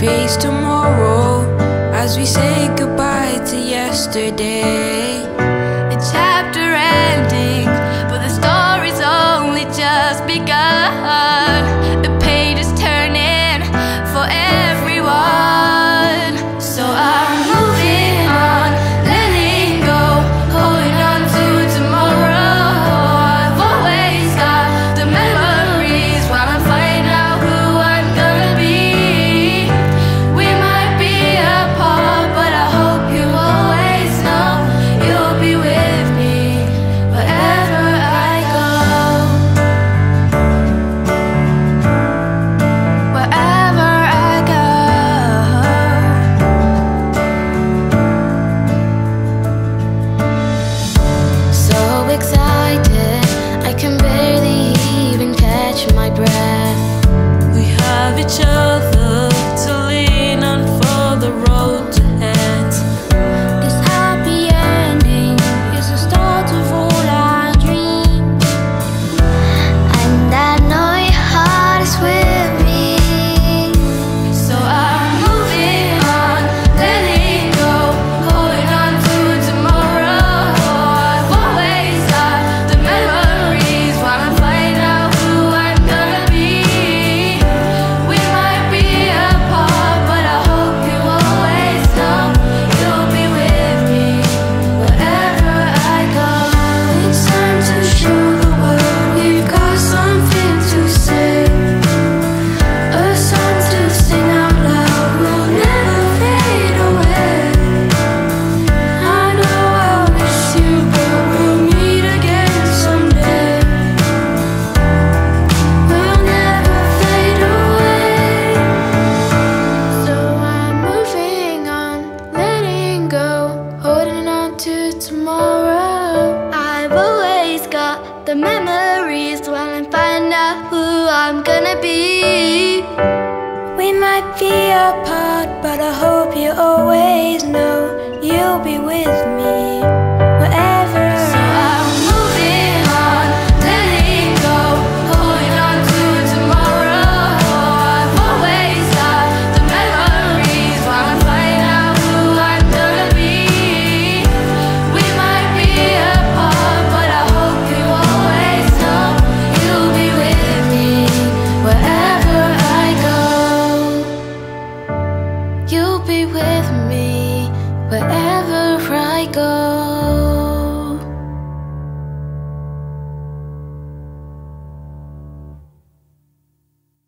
face tomorrow as we say goodbye to yesterday. temperature the memories While I find out who I'm gonna be. We might be apart But I hope you always know You'll be with me. be with me wherever I go.